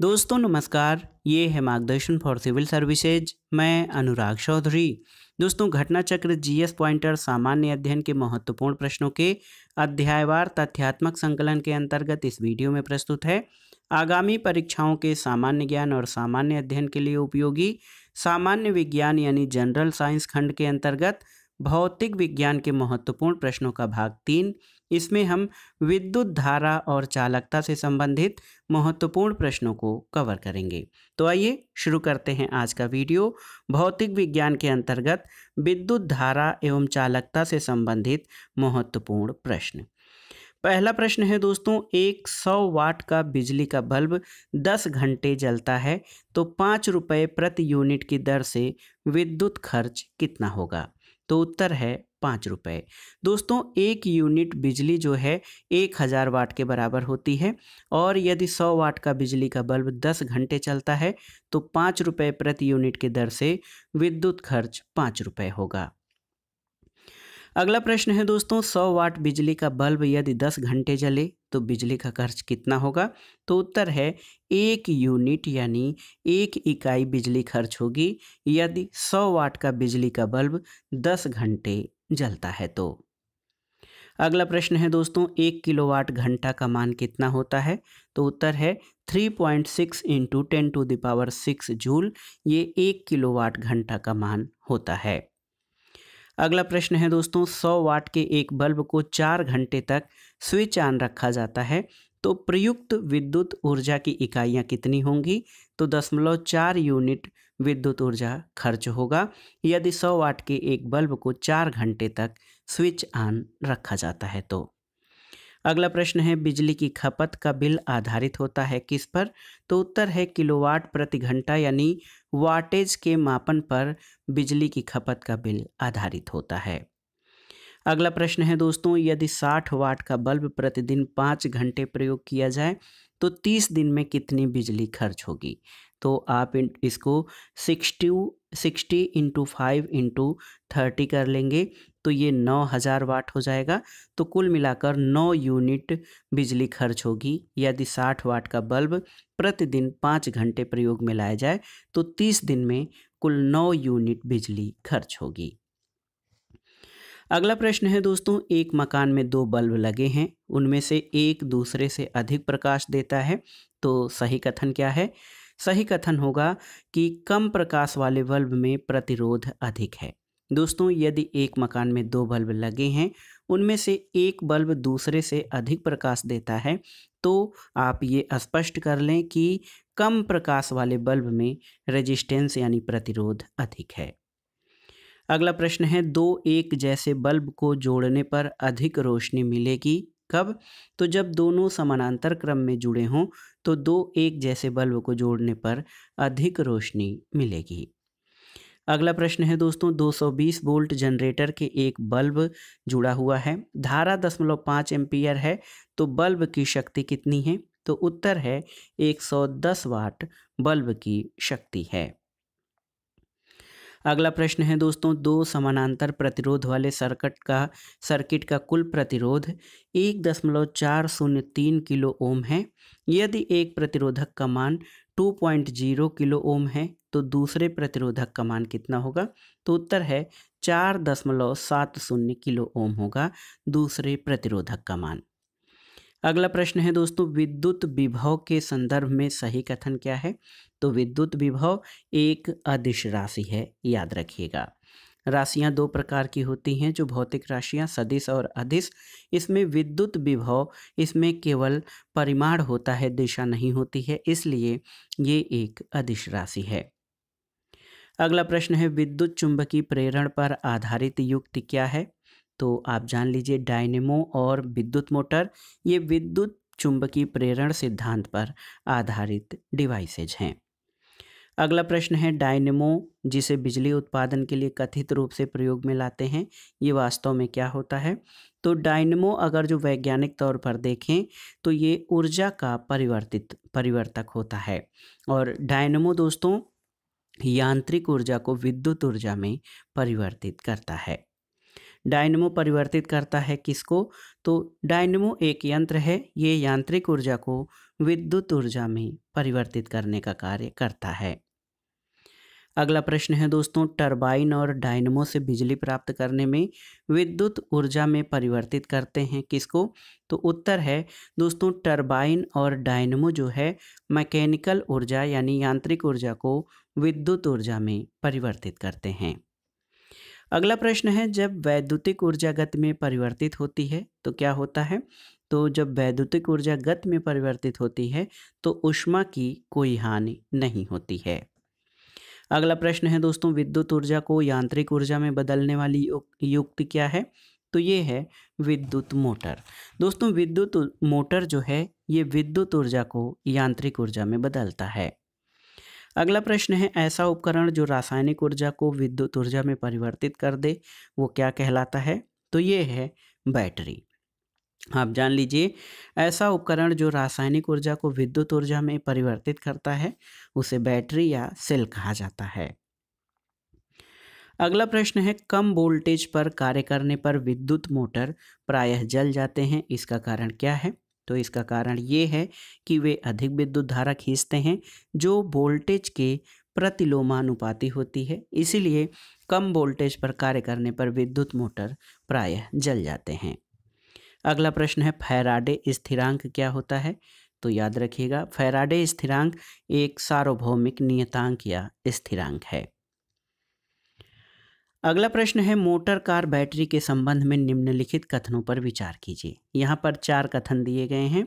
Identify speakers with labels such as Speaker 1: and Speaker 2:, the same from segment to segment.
Speaker 1: दोस्तों, नमस्कार। ये है मार्गदर्शन फॉर सिविल सर्विसेज़ मैं अनुराग चौधरी। दोस्तों घटना चक्र जीएस पॉइंटर सामान्य अध्ययन के महत्वपूर्ण प्रश्नों के अध्यायवार तथ्यात्मक संकलन के अंतर्गत इस वीडियो में प्रस्तुत है। आगामी परीक्षाओं के सामान्य ज्ञान और सामान्य अध्ययन के लिए उपयोगी सामान्य विज्ञान यानी जनरल साइंस खंड के अंतर्गत भौतिक विज्ञान के महत्वपूर्ण प्रश्नों का भाग तीन इसमें हम विद्युत धारा और चालकता से संबंधित महत्वपूर्ण प्रश्नों को कवर करेंगे। तो आइए शुरू करते हैं आज का वीडियो। भौतिक विज्ञान के अंतर्गत विद्युत धारा एवं चालकता से संबंधित महत्वपूर्ण प्रश्न। पहला प्रश्न है दोस्तों, एक सौ वाट का बिजली का बल्ब दस घंटे जलता है तो पाँच रुपये प्रति यूनिट की दर से विद्युत खर्च कितना होगा? तो उत्तर है पाँच रुपये दोस्तों, एक यूनिट बिजली जो है, एक हज़ार वाट के बराबर होती है और यदि सौ वाट का बिजली का बल्ब दस घंटे चलता है तो पाँच रुपये प्रति यूनिट की दर से विद्युत खर्च पाँच रुपये होगा। अगला प्रश्न है दोस्तों, सौ वाट बिजली का बल्ब यदि दस घंटे जले तो बिजली का खर्च कितना होगा? तो उत्तर है, एक यूनिट यानी एक इकाई बिजली खर्च होगी, यदि सौ वाट का बिजली का बल्ब दस घंटे जलता है तो। अगला प्रश्न है दोस्तों, एक किलोवाट घंटा का मान कितना होता है? तो उत्तर है three point six into ten to the power six joule, ये एक किलोवाट घंटा का मान होता है। अगला प्रश्न है दोस्तों 100 वाट के एक बल्ब को चार घंटे तक स्विच ऑन रखा जाता है तो प्रयुक्त विद्युत ऊर्जा की इकाइयाँ कितनी होंगी? तो दशमलव चार यूनिट विद्युत ऊर्जा खर्च होगा। यदि 100 वाट के एक बल्ब को चार घंटे तक स्विच ऑन रखा जाता है तो। अगला प्रश्न है, बिजली की खपत का बिल आधारित होता है किस पर? तो उत्तर है, किलोवाट प्रति घंटा यानी वाटेज के मापन पर बिजली की खपत का बिल आधारित होता है। अगला प्रश्न है दोस्तों, यदि 60 वाट का बल्ब प्रतिदिन पाँच घंटे प्रयोग किया जाए तो 30 दिन में कितनी बिजली खर्च होगी? तो आप इन, इसको sixty sixty into five into thirty कर लेंगे तो ये नौ हज़ार वाट हो जाएगा। तो कुल मिलाकर नौ यूनिट बिजली खर्च होगी, यदि साठ वाट का बल्ब प्रतिदिन पाँच घंटे प्रयोग में लाया जाए तो तीस दिन में कुल नौ यूनिट बिजली खर्च होगी। अगला प्रश्न है दोस्तों, एक मकान में दो बल्ब लगे हैं, उनमें से एक दूसरे से अधिक प्रकाश देता है तो सही कथन क्या है? सही कथन होगा कि कम प्रकाश वाले बल्ब में प्रतिरोध अधिक है। दोस्तों, यदि एक मकान में दो बल्ब लगे हैं, उनमें से एक बल्ब दूसरे से अधिक प्रकाश देता है तो आप ये स्पष्ट कर लें कि कम प्रकाश वाले बल्ब में रेजिस्टेंस यानी प्रतिरोध अधिक है। अगला प्रश्न है, दो एक जैसे बल्ब को जोड़ने पर अधिक रोशनी मिलेगी? कब? तो जब दोनों समानांतर क्रम में जुड़े हों तो दो एक जैसे बल्ब को जोड़ने पर अधिक रोशनी मिलेगी। अगला प्रश्न है दोस्तों 220 वोल्ट जनरेटर के एक बल्ब जुड़ा हुआ है। धारा दशमलव पाँच एम्पियर है तो बल्ब की शक्ति कितनी है? तो उत्तर है 110 वाट बल्ब की शक्ति है। अगला प्रश्न है दोस्तों, दो समानांतर प्रतिरोध वाले सर्किट का सर्किट का कुल प्रतिरोध एक दशमलव चार शून्य तीन किलो ओम है। यदि एक प्रतिरोधक का मान two point zero kilo ohm है तो दूसरे प्रतिरोधक का मान कितना होगा? तो उत्तर है चार दशमलव सात शून्य किलो ओम होगा, दूसरे प्रतिरोधक का मान। अगला प्रश्न है दोस्तों, विद्युत विभव के संदर्भ में सही कथन क्या है? तो विद्युत विभव एक अदिश राशि है, याद रखिएगा। राशियाँ दो प्रकार की होती हैं, जो भौतिक राशियाँ, सदिश और अधिश इसमें विद्युत विभव, इसमें केवल परिमाण होता है, दिशा नहीं होती है, इसलिए ये एक अदिश राशि है। अगला प्रश्न है, विद्युत चुंबकीय प्रेरण पर आधारित युक्ति क्या है? तो आप जान लीजिए डायनेमो और विद्युत मोटर, ये विद्युत चुंबकीय प्रेरण सिद्धांत पर आधारित डिवाइसेज हैं। अगला प्रश्न है डायनेमो, जिसे बिजली उत्पादन के लिए कथित रूप से प्रयोग में लाते हैं, ये वास्तव में क्या होता है? तो डायनेमो अगर जो वैज्ञानिक तौर पर देखें तो ये ऊर्जा का परिवर्तित, परिवर्तक होता है। और डायनेमो दोस्तों, यांत्रिक ऊर्जा को विद्युत ऊर्जा में परिवर्तित करता है। डायनमो परिवर्तित करता है किसको? तो डायनमो एक यंत्र है, ये यांत्रिक ऊर्जा को विद्युत ऊर्जा में परिवर्तित करने का कार्य करता है। अगला प्रश्न है दोस्तों, टरबाइन और डायनमो से बिजली प्राप्त करने में विद्युत ऊर्जा में परिवर्तित करते हैं किसको? तो उत्तर है दोस्तों, टरबाइन और डायनमो जो है, मैकेनिकल ऊर्जा यानी यांत्रिक ऊर्जा को विद्युत ऊर्जा में परिवर्तित करते हैं। अगला प्रश्न है, जब वैद्युतिक ऊर्जा गति में परिवर्तित होती है तो क्या होता है? तो जब वैद्युतिक ऊर्जा गति में परिवर्तित होती है तो उष्मा की कोई हानि नहीं होती है। अगला प्रश्न है दोस्तों, विद्युत ऊर्जा को यांत्रिक ऊर्जा में बदलने वाली युक्ति क्या है? तो ये है विद्युत मोटर। दोस्तों, विद्युत मोटर जो है, ये विद्युत ऊर्जा को यांत्रिक ऊर्जा में बदलता है। अगला प्रश्न है, ऐसा उपकरण जो रासायनिक ऊर्जा को विद्युत ऊर्जा में परिवर्तित कर दे, वो क्या कहलाता है? तो ये है बैटरी। आप जान लीजिए, ऐसा उपकरण जो रासायनिक ऊर्जा को विद्युत ऊर्जा में परिवर्तित करता है, उसे बैटरी या सेल कहा जाता है। अगला प्रश्न है, कम वोल्टेज पर कार्य करने पर विद्युत मोटर प्रायः जल जाते हैं, इसका कारण क्या है? तो इसका कारण ये है कि वे अधिक विद्युत धारा खींचते हैं, जो वोल्टेज के प्रतिलोमानुपाती होती है। इसीलिए कम वोल्टेज पर कार्य करने पर विद्युत मोटर प्रायः जल जाते हैं। अगला प्रश्न है, फैराडे स्थिरांक क्या होता है? तो याद रखिएगा, फैराडे स्थिरांक एक सार्वभौमिक नियतांक या स्थिरांक है। अगला प्रश्न है, मोटर कार बैटरी के संबंध में निम्नलिखित कथनों पर विचार कीजिए। यहाँ पर चार कथन दिए गए हैं।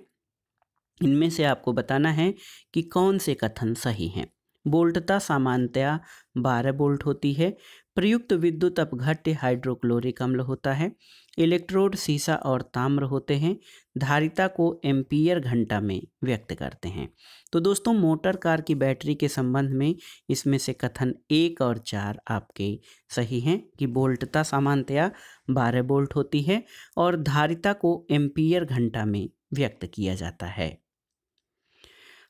Speaker 1: इनमें से आपको बताना है कि कौन से कथन सही हैं। बोल्टता सामान्यतया बारह बोल्ट होती है, प्रयुक्त विद्युत अपघट्य हाइड्रोक्लोरिक अम्ल होता है इलेक्ट्रोड सीसा और ताम्र होते हैं, धारिता को एम्पियर घंटा में व्यक्त करते हैं। तो दोस्तों, मोटर कार की बैटरी के संबंध में इसमें से कथन एक और चार आपके सही हैं कि बोल्टता सामान्यतया बारह बोल्ट होती है और धारिता को एम्पियर घंटा में व्यक्त किया जाता है।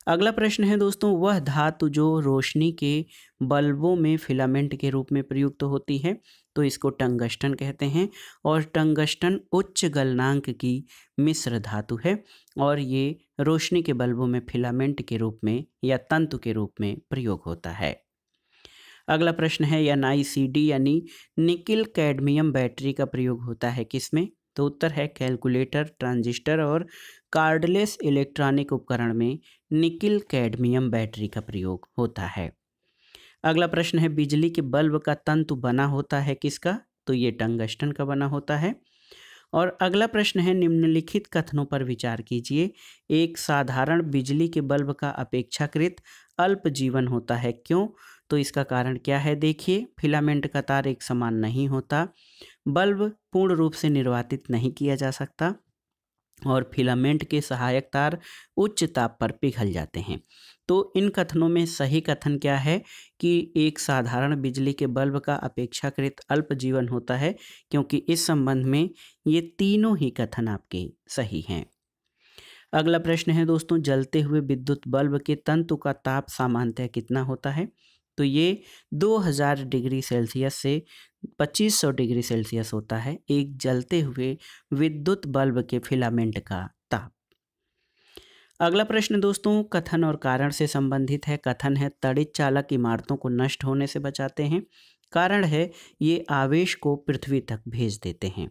Speaker 1: अगला प्रश्न है दोस्तों, वह धातु जो रोशनी के बल्बों में फिलामेंट के रूप में प्रयुक्त होती है तो इसको टंगस्टन कहते हैं और टंगस्टन उच्च गलनांक की मिश्र धातु है और ये रोशनी के बल्बों में फिलामेंट के रूप में या तंतु के रूप में प्रयोग होता है। अगला प्रश्न है एन आई सी डी यानी निकिल कैडमियम बैटरी का प्रयोग होता है किसमें? तो उत्तर है, कैलकुलेटर, ट्रांजिस्टर और कार्डलेस इलेक्ट्रॉनिक उपकरण में निकिल कैडमियम बैटरी का प्रयोग होता है। अगला प्रश्न है, बिजली के बल्ब का तंतु बना होता है किसका? तो ये टंगस्टन का बना होता है। और अगला प्रश्न है, निम्नलिखित कथनों पर विचार कीजिए। एक साधारण बिजली के बल्ब का अपेक्षाकृत अल्प जीवन होता है, क्यों? तो इसका कारण क्या है, देखिए। फिलामेंट का तार एक समान नहीं होता। बल्ब पूर्ण रूप से निर्वातित नहीं किया जा सकता। और फिलामेंट के सहायक तार उच्च ताप पर पिघल जाते हैं। तो इन कथनों में सही कथन क्या है कि एक साधारण बिजली के बल्ब का अपेक्षाकृत अल्प जीवन होता है, क्योंकि इस संबंध में ये तीनों ही कथन आपके सही हैं। अगला प्रश्न है दोस्तों, जलते हुए विद्युत बल्ब के तंतु का ताप सामान्यतः कितना होता है? तो ये 2000 डिग्री सेल्सियस से 2500 डिग्री सेल्सियस होता है, एक जलते हुए विद्युत बल्ब के फिलामेंट का अगला प्रश्न दोस्तों, कथन और कारण से संबंधित है। कथन है, तड़ित चालक इमारतों को नष्ट होने से बचाते हैं। कारण है, ये आवेश को पृथ्वी तक भेज देते हैं।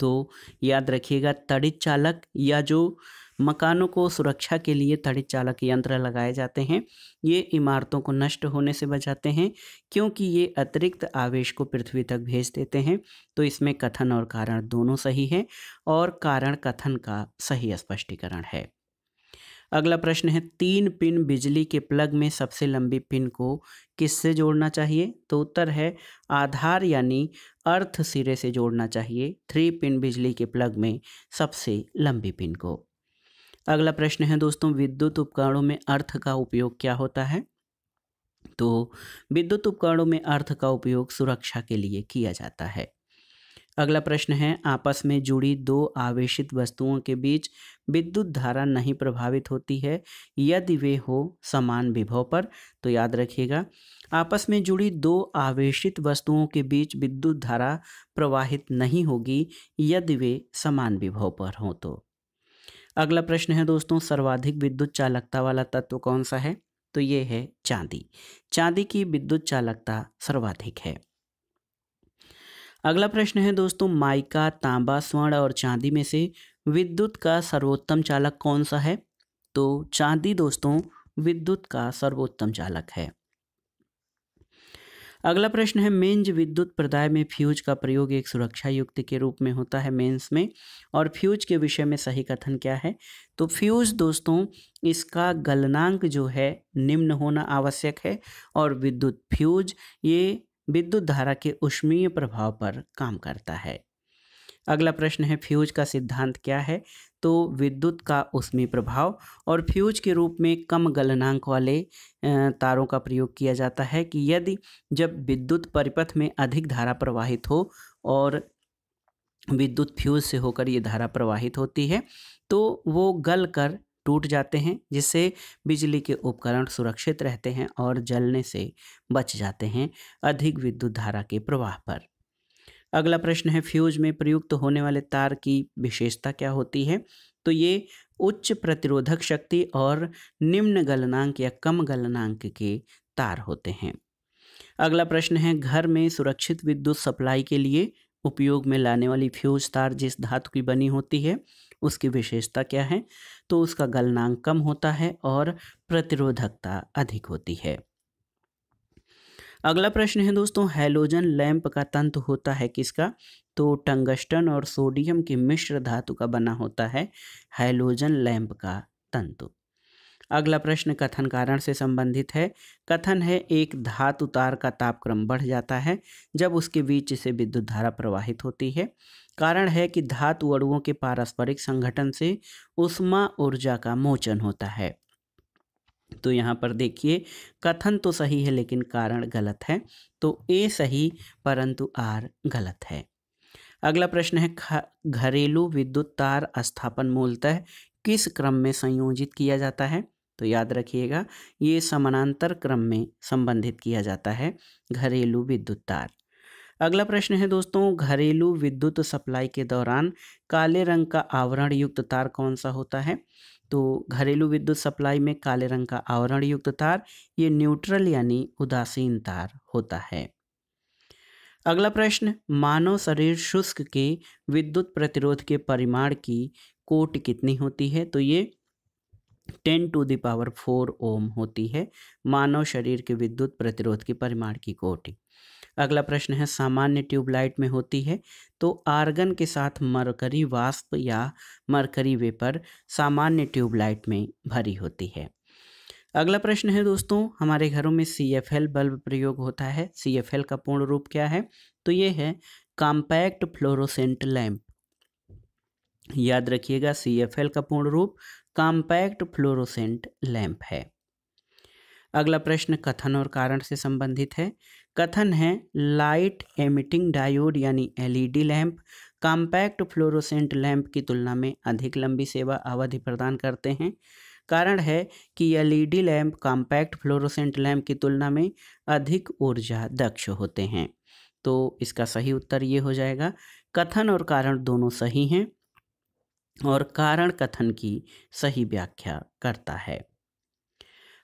Speaker 1: तो याद रखिएगा, तड़ित चालक या जो मकानों को सुरक्षा के लिए तड़ित चालक यंत्र लगाए जाते हैं, ये इमारतों को नष्ट होने से बचाते हैं, क्योंकि ये अतिरिक्त आवेश को पृथ्वी तक भेज देते हैं। तो इसमें कथन और कारण दोनों सही है और कारण कथन का सही स्पष्टीकरण है। अगला प्रश्न है, तीन पिन बिजली के प्लग में सबसे लंबी पिन को किससे जोड़ना चाहिए? तो उत्तर है, आधार यानी अर्थ सिरे से जोड़ना चाहिए थ्री पिन बिजली के प्लग में सबसे लंबी पिन को। अगला प्रश्न है दोस्तों, विद्युत उपकरणों में अर्थ का उपयोग क्या होता है? तो विद्युत उपकरणों में अर्थ का उपयोग सुरक्षा के लिए किया जाता है। अगला प्रश्न है, आपस में जुड़ी दो आवेशित वस्तुओं के बीच विद्युत धारा नहीं प्रभावित होती है, यदि वे हो समान विभव पर तो याद रखिएगा। आपस में जुड़ी दो आवेशित वस्तुओं के बीच विद्युत धारा प्रवाहित नहीं होगी, यदि वे समान विभव पर हों तो। अगला प्रश्न है दोस्तों, सर्वाधिक विद्युत चालकता वाला तत्व कौन सा है? तो ये है चांदी। चांदी की विद्युत चालकता सर्वाधिक है। अगला प्रश्न है दोस्तों, माइका, तांबा, स्वर्ण और चांदी में से विद्युत का सर्वोत्तम चालक कौन सा है? तो चांदी दोस्तों, विद्युत का सर्वोत्तम चालक है। अगला प्रश्न है, मेंज विद्युत प्रदाय में फ्यूज का प्रयोग एक सुरक्षा युक्त के रूप में होता है मेंस में, और फ्यूज के विषय में सही कथन क्या है? तो फ्यूज दोस्तों, इसका गलनांक जो है, निम्न होना आवश्यक है, और विद्युत फ्यूज, ये विद्युत धारा के उष्मीय प्रभाव पर काम करता है। अगला प्रश्न है, फ्यूज का सिद्धांत क्या है? तो विद्युत का उष्मीय प्रभाव और फ्यूज के रूप में कम गलनांक वाले तारों का प्रयोग किया जाता है कि यदि जब विद्युत परिपथ में अधिक धारा प्रवाहित हो और विद्युत फ्यूज से होकर ये धारा प्रवाहित होती है तो वो गल कर टूट जाते हैं, जिससे बिजली के उपकरण सुरक्षित रहते हैं और जलने से बच जाते हैं अधिक विद्युत धारा के प्रवाह पर। अगला प्रश्न है, फ्यूज में प्रयुक्त होने वाले तार की विशेषता क्या होती है? तो ये उच्च प्रतिरोधक शक्ति और निम्न गलनांक या कम गलनांक के तार होते हैं। अगला प्रश्न है, घर में सुरक्षित विद्युत सप्लाई के लिए उपयोग में लाने वाली फ्यूज तार जिस धातु की बनी होती है उसकी विशेषता क्या है? तो उसका गलनांक कम होता है और प्रतिरोधकता अधिक होती है। अगला प्रश्न है दोस्तों हैलोजन लैंप का तंतु होता है किसका? तो टंगस्टन और सोडियम की मिश्र धातु का बना होता है हैलोजन लैंप का तंतु। अगला प्रश्न कथन कारण से संबंधित है। कथन है, एक धातु तार का तापक्रम बढ़ जाता है जब उसके बीच से विद्युत धारा प्रवाहित होती है। कारण है कि धातु अणुओं के पारस्परिक संगठन से उष्मा ऊर्जा का मोचन होता है। तो यहाँ पर देखिए, कथन तो सही है लेकिन कारण गलत है। तो ए सही, परंतु आर गलत है। अगला प्रश्न है घरेलू विद्युत तार स्थापन मूलतः किस क्रम में संयोजित किया जाता है? तो याद रखिएगा, ये समानांतर क्रम में संबंधित किया जाता है, घरेलू विद्युत तार। अगला प्रश्न है दोस्तों, घरेलू विद्युत सप्लाई के दौरान काले रंग का आवरण युक्त तार कौन सा होता है? तो घरेलू विद्युत सप्लाई में काले रंग का आवरण युक्त तार, ये न्यूट्रल यानी उदासीन तार होता है। अगला प्रश्न, मानव शरीर शुष्क के विद्युत प्रतिरोध के परिमाण की कोट कितनी होती है? तो ये ten to the power four ohm होती है, मानव शरीर के विद्युत प्रतिरोध के परिमाण की कोटि। अगला प्रश्न है, सामान्य ट्यूबलाइट में होती है तो आर्गन के साथ मरकरी वाष्प या मरकरी वेपर सामान्य ट्यूबलाइट में भरी होती है। अगला प्रश्न है दोस्तों, हमारे घरों में सी एफ़ एल बल्ब प्रयोग होता है। सी एफ़ एल का पूर्ण रूप क्या है? तो ये है कॉम्पैक्ट फ्लोरोसेंट लैम्प याद रखिएगा सी एफ़ एल का पूर्ण रूप कॉम्पैक्ट फ्लोरोसेंट लैम्प है। अगला प्रश्न कथन और कारण से संबंधित है। कथन है, लाइट एमिटिंग डायोड यानी LED lamp, compact fluorescent lamp की तुलना में अधिक लंबी सेवा अवधि प्रदान करते हैं। कारण है कि LED lamp, compact fluorescent lamp की तुलना में अधिक ऊर्जा दक्ष होते हैं। तो इसका सही उत्तर ये हो जाएगा, कथन और कारण दोनों सही हैं और कारण कथन की सही व्याख्या करता है।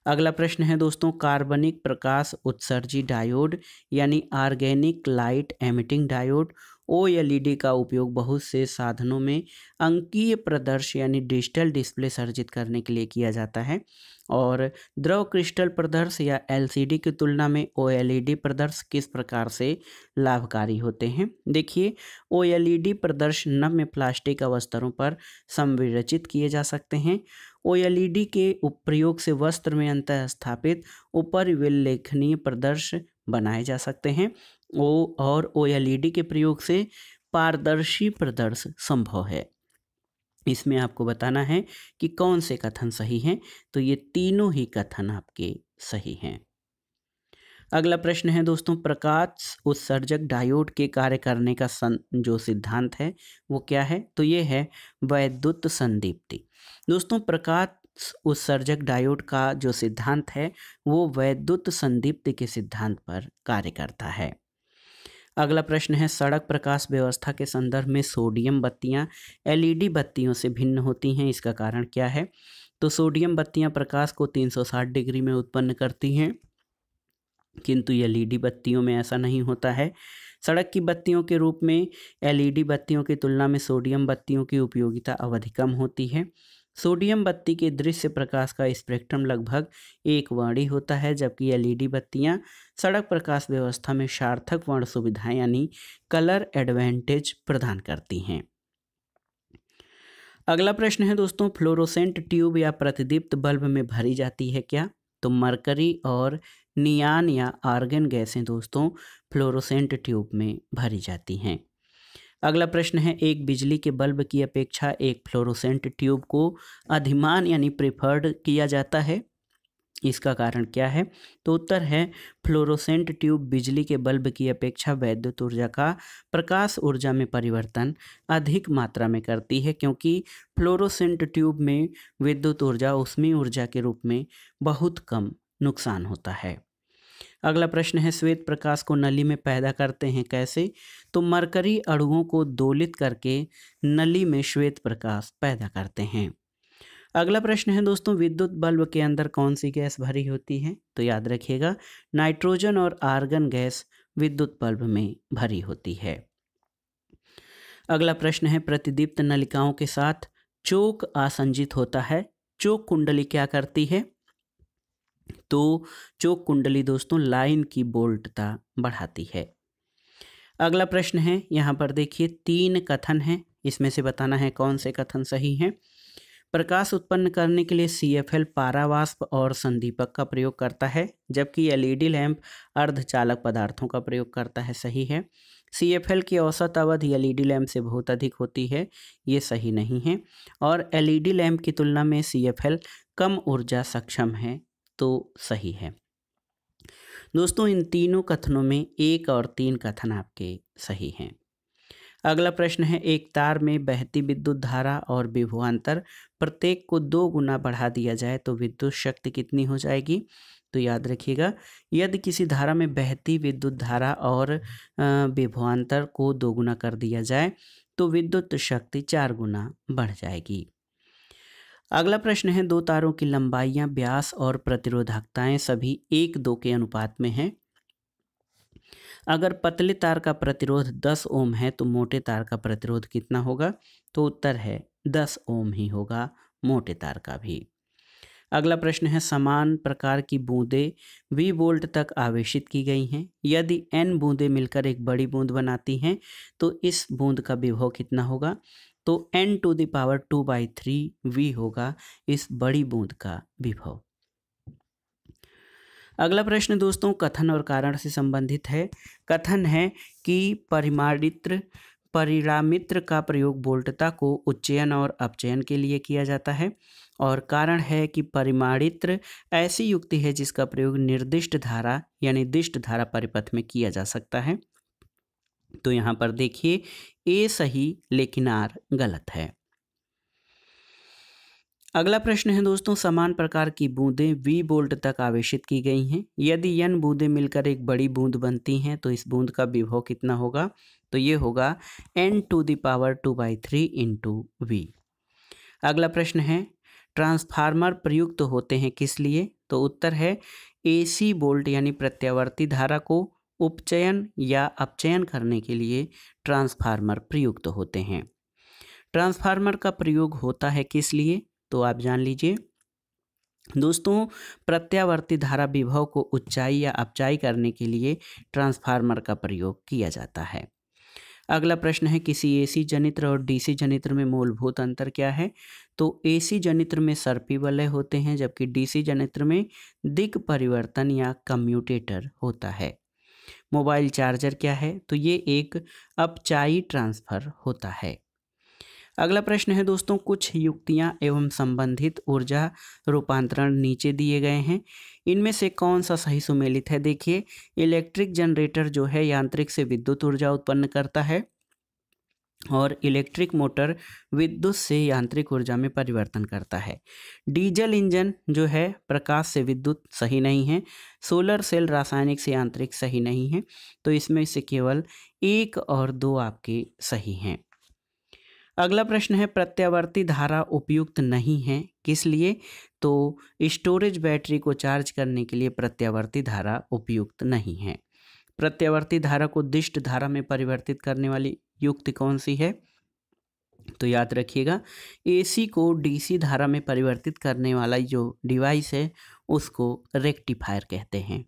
Speaker 1: अगला प्रश्न है दोस्तों कार्बनिक प्रकाश उत्सर्जी डायोड यानी organic light emitting diode O L का उपयोग बहुत से साधनों में अंकीय प्रदर्श यानी डिजिटल डिस्प्ले सर्जित करने के लिए किया जाता है। और द्रव क्रिस्टल प्रदर्श या एलसीडी की तुलना में OLED प्रदर्श किस प्रकार से लाभकारी होते हैं? देखिए, ओ प्रदर्श नम्य प्लास्टिक अवस्तरों पर संविरचित किए जा सकते हैं। ओएलईडी के प्रयोग से वस्त्र में अंत स्थापित ऊपर विलेखनीय प्रदर्श बनाए जा सकते हैं। ओ और ओ के प्रयोग से पारदर्शी प्रदर्श संभव है। इसमें आपको बताना है कि कौन से कथन सही हैं तो ये तीनों ही कथन आपके सही हैं। अगला प्रश्न है दोस्तों प्रकाश उत्सर्जक डायोड के कार्य करने का सं, जो सिद्धांत है वो क्या है? तो ये है वैद्युत संदीप्ति। दोस्तों प्रकाश उत्सर्जक डायोड का जो सिद्धांत है वो वैद्युत संदीप्ति के सिद्धांत पर कार्य करता है। अगला प्रश्न है, सड़क प्रकाश व्यवस्था के संदर्भ में सोडियम बत्तियाँ एलईडी बत्तियों से भिन्न होती हैं, इसका कारण क्या है? तो सोडियम बत्तियाँ प्रकाश को 360 डिग्री में उत्पन्न करती हैं, किंतु एलईडी बत्तियों में ऐसा नहीं होता है। सड़क की बत्तियों के रूप में एलईडी बत्तियों की तुलना में सोडियम बत्तियों की उपयोगिता अवधि कम होती है। सोडियम बत्ती के दृश्य प्रकाश का स्पेक्ट्रम लगभग एक वर्णी होता है, जबकि एलईडी बत्तियाँ सड़क प्रकाश व्यवस्था में सार्थक वर्ण सुविधाएँ यानी कलर एडवांटेज प्रदान करती हैं। अगला प्रश्न है दोस्तों, फ्लोरोसेंट ट्यूब या प्रतिदीप्त बल्ब में भरी जाती है क्या? तो मरकरी और नियान या आर्गन गैसें दोस्तों, फ्लोरोसेंट ट्यूब में भरी जाती हैं। अगला प्रश्न है, एक बिजली के बल्ब की अपेक्षा एक फ्लोरोसेंट ट्यूब को अधिमान यानी प्रिफर्ड किया जाता है। इसका कारण क्या है? तो उत्तर है, फ्लोरोसेंट ट्यूब बिजली के बल्ब की अपेक्षा वैद्युत ऊर्जा का प्रकाश ऊर्जा में परिवर्तन अधिक मात्रा में करती है, क्योंकि फ्लोरोसेंट ट्यूब में विद्युत ऊर्जा उसमें ऊर्जा के रूप में बहुत कम नुकसान होता है। अगला प्रश्न है, श्वेत प्रकाश को नली में पैदा करते हैं कैसे? तो मरकरी अणुओं को दोलित करके नली में श्वेत प्रकाश पैदा करते हैं। अगला प्रश्न है दोस्तों, विद्युत बल्ब के अंदर कौन सी गैस भरी होती है? तो याद रखिएगा, नाइट्रोजन और आर्गन गैस विद्युत बल्ब में भरी होती है। अगला प्रश्न है, प्रतिदीप्त नलिकाओं के साथ चोक आसंजित होता है। चोक कुंडली क्या करती है? तो चोक कुंडली दोस्तों, लाइन की बोल्टता बढ़ाती है। अगला प्रश्न है, यहाँ पर देखिए, तीन कथन हैं। इसमें से बताना है कौन से कथन सही हैं। प्रकाश उत्पन्न करने के लिए सी एफ़ एल पारावास्प और संदीपक का प्रयोग करता है, जबकि एल ई एलईडी लैंप अर्धचालक पदार्थों का प्रयोग करता है, सही है। सी एफ़ एल की औसत अवधि एलईडी लैंप से बहुत अधिक होती है, ये सही नहीं है। और एलईडी लैंप की तुलना में सी एफ़ एल कम ऊर्जा सक्षम है तो सही है। दोस्तों, इन तीनों कथनों में एक और तीन कथन आपके सही हैं। अगला प्रश्न है, एक तार में बहती विद्युत धारा और विभवांतर प्रत्येक को दो गुना बढ़ा दिया जाए तो विद्युत शक्ति कितनी हो जाएगी? तो याद रखिएगा, यदि किसी धारा में बहती विद्युत धारा और विभवांतर को दो गुना कर दिया जाए तो विद्युत शक्ति चार गुना बढ़ जाएगी। अगला प्रश्न है, दो तारों की लंबाइयाँ व्यास और प्रतिरोधकताएँ सभी एक दो के अनुपात में हैं। अगर पतले तार का प्रतिरोध 10 ओम है तो मोटे तार का प्रतिरोध कितना होगा? तो उत्तर है 10 ओम ही होगा, मोटे तार का भी। अगला प्रश्न है, समान प्रकार की बूंदें वी वोल्ट तक आवेशित की गई हैं। यदि एन बूंदें मिलकर एक बड़ी बूंद बनाती हैं तो इस बूंद का विभव कितना होगा? तो N to the power two by three V होगा इस बड़ी बूंद का विभव। अगला प्रश्न दोस्तों कथन और कारण से संबंधित है। कथन है कि परिमाणित्र, परिणामित्र का प्रयोग बोल्टता को उच्चयन और अपचयन के लिए किया जाता है और कारण है कि परिमाणित्र ऐसी युक्ति है जिसका प्रयोग निर्दिष्ट धारा या निर्दिष्ट धारा परिपथ में किया जा सकता है। तो यहाँ पर देखिए, ए सही लेकिन आर गलत है। अगला प्रश्न है दोस्तों, समान प्रकार की बूंदें वी बोल्ट तक आवेशित की गई हैं। यदि यन बूंदें मिलकर एक बड़ी बूंद बनती हैं तो इस बूंद का विभव कितना होगा? तो ये होगा N to the power two by three into V. अगला प्रश्न है, ट्रांसफार्मर प्रयुक्त तो होते हैं किस लिए? तो उत्तर है एसी बोल्ट यानी प्रत्यावर्ती धारा को उपचयन या अपचयन करने के लिए ट्रांसफार्मर प्रयुक्त तो होते हैं। ट्रांसफार्मर का प्रयोग होता है किस लिए? तो आप जान लीजिए। दोस्तों, प्रत्यावर्ती धारा विभव को उच्चाई या अपचाई करने के लिए ट्रांसफार्मर का प्रयोग किया जाता है। अगला प्रश्न है, किसी एसी जनित्र और डीसी जनित्र में मूलभूत अंतर क्या है? तो एसी जनित्र में सर्पी वलय होते हैं, जबकि डीसी जनित्र में दिग परिवर्तन या कम्यूटेटर होता है। मोबाइल चार्जर क्या है? तो ये एक अपचाई ट्रांसफ़र होता है। अगला प्रश्न है दोस्तों, कुछ युक्तियाँ एवं संबंधित ऊर्जा रूपांतरण नीचे दिए गए हैं। इनमें से कौन सा सही सुमेलित है? देखिए, इलेक्ट्रिक जनरेटर जो है, यांत्रिक से विद्युत ऊर्जा उत्पन्न करता है। और इलेक्ट्रिक मोटर विद्युत से यांत्रिक ऊर्जा में परिवर्तन करता है। डीजल इंजन जो है, प्रकाश से विद्युत सही नहीं है, सोलर सेल रासायनिक से यांत्रिक सही नहीं है तो इसमें से केवल एक और दो आपके सही हैं। अगला प्रश्न है, प्रत्यावर्ती धारा उपयुक्त नहीं है, किस लिए? तो स्टोरेज बैटरी को चार्ज करने के लिए प्रत्यावर्ती धारा उपयुक्त नहीं है। प्रत्यावर्ती धारा को दिष्ट धारा में परिवर्तित करने वाली युक्ति कौन सी है? तो याद रखिएगा एसी को डीसी धारा में परिवर्तित करने वाला जो डिवाइस है, उसको रेक्टिफायर कहते हैं।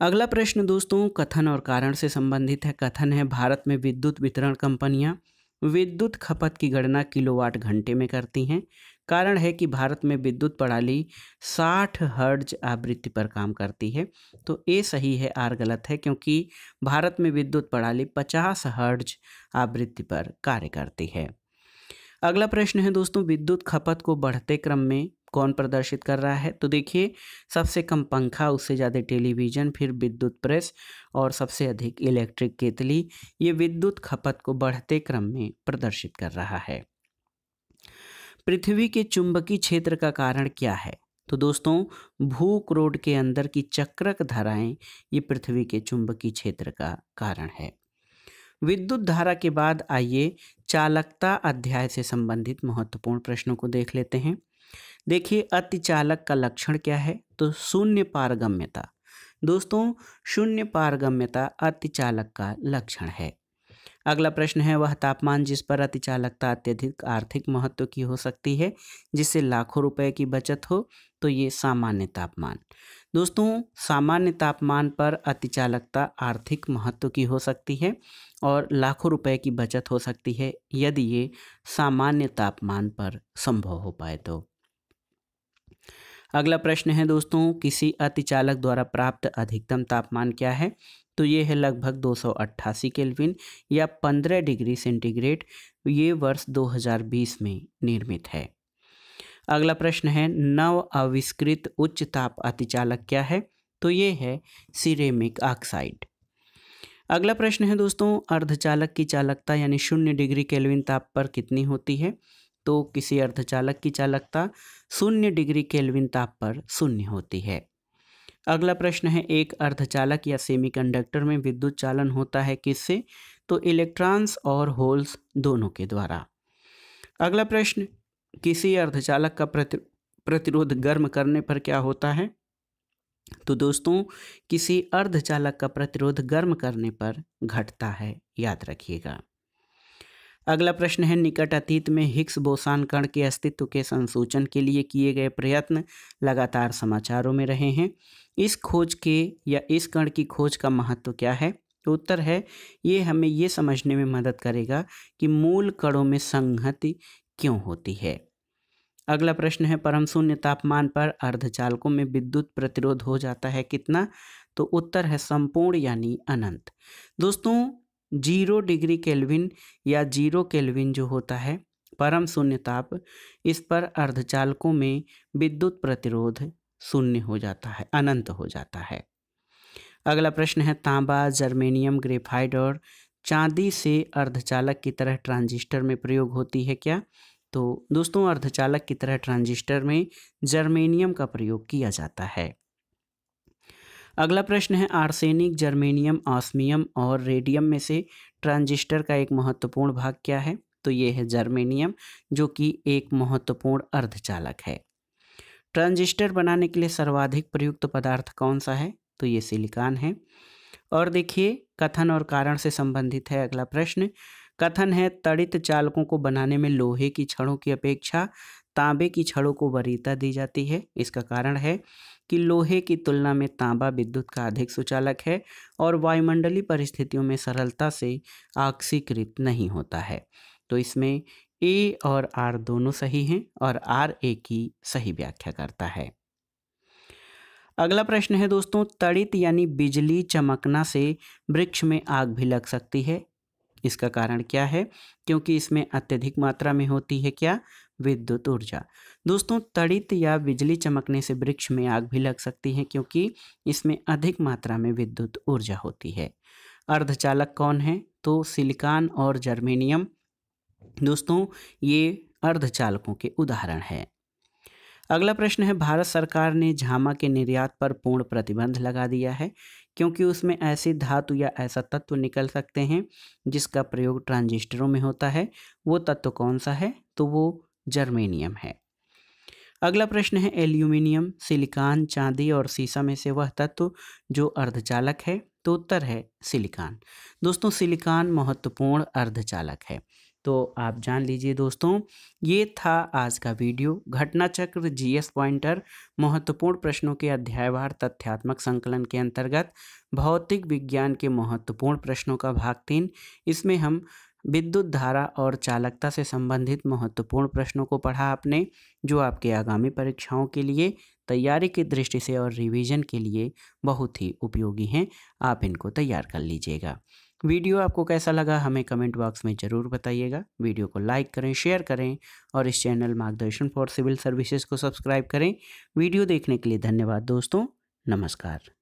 Speaker 1: अगला प्रश्न दोस्तों, कथन और कारण से संबंधित है। कथन है, भारत में विद्युत वितरण कंपनियाँ विद्युत खपत की गणना किलोवाट घंटे में करती हैं। कारण है कि भारत में विद्युत प्रणाली 60 हर्ज आवृत्ति पर काम करती है। तो ए सही है, आर गलत है, क्योंकि भारत में विद्युत प्रणाली 50 हर्ज आवृत्ति पर कार्य करती है। अगला प्रश्न है दोस्तों, विद्युत खपत को बढ़ते क्रम में कौन प्रदर्शित कर रहा है? तो देखिए, सबसे कम पंखा, उससे ज़्यादा टेलीविज़न, फिर विद्युत प्रेस और सबसे अधिक इलेक्ट्रिक केतली, ये विद्युत खपत को बढ़ते क्रम में प्रदर्शित कर रहा है। पृथ्वी के चुंबकीय क्षेत्र का कारण क्या है? तो दोस्तों भू क्रोड के अंदर की चक्रक धाराएँ ये पृथ्वी के चुंबकीय क्षेत्र का कारण है। विद्युत धारा के बाद आइए चालकता अध्याय से संबंधित महत्वपूर्ण प्रश्नों को देख लेते हैं। देखिए अतिचालक का लक्षण क्या है? तो शून्य पारगम्यता। दोस्तों, शून्य पारगम्यता अतिचालक का लक्षण है। अगला प्रश्न है, वह तापमान जिस पर अतिचालकता अत्यधिक आर्थिक महत्व की हो सकती है, जिससे लाखों रुपए की बचत हो तो ये सामान्य तापमान। दोस्तों, सामान्य तापमान पर अतिचालकता आर्थिक महत्व की हो सकती है और लाखों रुपए की बचत हो सकती है, यदि ये सामान्य तापमान पर संभव हो पाए तो। अगला प्रश्न है, दोस्तों, किसी अतिचालक द्वारा प्राप्त अधिकतम तापमान क्या है? तो ये है लगभग दो सौ अट्ठासी केल्विन या पंद्रह डिग्री सेंटीग्रेड। ये वर्ष 2020 में निर्मित है। अगला प्रश्न है, नव आविष्कृत उच्च ताप अतिचालक क्या है? तो ये है सिरेमिक ऑक्साइड। अगला प्रश्न है दोस्तों, अर्धचालक की चालकता यानी शून्य डिग्री केल्विन ताप पर कितनी होती है? तो किसी अर्धचालक की चालकता शून्य डिग्री केल्विन ताप पर शून्य होती है। अगला प्रश्न है, एक अर्धचालक या सेमीकंडक्टर में विद्युत चालन होता है किससे? तो इलेक्ट्रॉन्स और होल्स दोनों के द्वारा। अगला प्रश्न, किसी अर्धचालक का प्रति, प्रतिरोध गर्म करने पर क्या होता है? तो दोस्तों, किसी अर्धचालक का प्रतिरोध गर्म करने पर घटता है, याद रखिएगा। अगला प्रश्न है, निकट अतीत में हिक्स बोसान कण के अस्तित्व के संसूचन के लिए किए गए प्रयत्न लगातार समाचारों में रहे हैं। इस खोज के या इस कण की खोज का महत्व क्या है? तो उत्तर है, ये हमें ये समझने में मदद करेगा कि मूल कणों में संहति क्यों होती है। अगला प्रश्न है, परम शून्य तापमान पर अर्धचालकों में विद्युत प्रतिरोध हो जाता है कितना? तो उत्तर है, संपूर्ण यानी अनंत। दोस्तों ज़ीरो डिग्री केल्विन या ज़ीरो केल्विन जो होता है, परम शून्य ताप, इस पर अर्धचालकों में विद्युत प्रतिरोध शून्य हो जाता है, अनंत हो जाता है। अगला प्रश्न है, तांबा, जर्मेनियम ग्रेफाइड और चांदी से अर्धचालक की तरह ट्रांजिस्टर में प्रयोग होती है क्या? तो दोस्तों, अर्धचालक की तरह ट्रांजिस्टर में जर्मेनियम का प्रयोग किया जाता है। अगला प्रश्न है, आर्सेनिक, जर्मेनियम, ऑस्मियम और रेडियम में से ट्रांजिस्टर का एक महत्वपूर्ण भाग क्या है? तो ये है जर्मेनियम, जो कि एक महत्वपूर्ण अर्धचालक है। ट्रांजिस्टर बनाने के लिए सर्वाधिक प्रयुक्त पदार्थ कौन सा है? तो ये सिलिकॉन है। और देखिए, कथन और कारण से संबंधित है अगला प्रश्न। कथन है, तड़ित चालकों को बनाने में लोहे की छड़ों की अपेक्षा तांबे की छड़ों को वरीयता दी जाती है। इसका कारण है कि लोहे की तुलना में तांबा विद्युत का अधिक सुचालक है और वायुमंडलीय परिस्थितियों में सरलता से ऑक्सीकृत नहीं होता है। तो इसमें ए और आर दोनों सही हैं और आर ए की सही व्याख्या करता है। अगला प्रश्न है दोस्तों, तड़ित यानी बिजली चमकना से वृक्ष में आग भी लग सकती है। इसका कारण क्या है? क्योंकि इसमें अत्यधिक मात्रा में होती है क्या? विद्युत ऊर्जा। दोस्तों, तड़ित या बिजली चमकने से वृक्ष में आग भी लग सकती है क्योंकि इसमें अधिक मात्रा में विद्युत ऊर्जा होती है। अर्धचालक कौन है? तो सिलिकॉन और जर्मेनियम। दोस्तों, ये अर्धचालकों के उदाहरण है। अगला प्रश्न है, भारत सरकार ने झामा के निर्यात पर पूर्ण प्रतिबंध लगा दिया है, क्योंकि उसमें ऐसी धातु या ऐसा तत्व निकल सकते हैं, जिसका प्रयोग ट्रांजिस्टरों में होता है। वो तत्व कौन सा है? तो वो जर्मेनियम है। अगला प्रश्न है, एल्यूमिनियम, सिलिकॉन, चांदी और सीसा में से वह तत्व जो अर्धचालक है तो उत्तर है सिलिकॉन। दोस्तों, सिलिकॉन महत्वपूर्ण अर्धचालक है। तो आप जान लीजिए दोस्तों, ये था आज का वीडियो। घटना चक्र जीएस पॉइंटर, महत्वपूर्ण प्रश्नों के अध्यायवार, तथ्यात्मक संकलन के अंतर्गत, भौतिक विज्ञान के महत्वपूर्ण प्रश्नों का भाग तीन। इसमें हम विद्युत धारा और चालकता से संबंधित महत्वपूर्ण प्रश्नों को पढ़ा आपने, जो आपके आगामी परीक्षाओं के लिए, तैयारी की दृष्टि से और रिवीजन के लिए बहुत ही उपयोगी हैं। आप इनको तैयार कर लीजिएगा। वीडियो आपको कैसा लगा, हमें कमेंट बॉक्स में ज़रूर बताइएगा। वीडियो को लाइक करें, शेयर करें और इस channel Margdarshan for civil services को सब्सक्राइब करें। वीडियो देखने के लिए धन्यवाद दोस्तों। नमस्कार।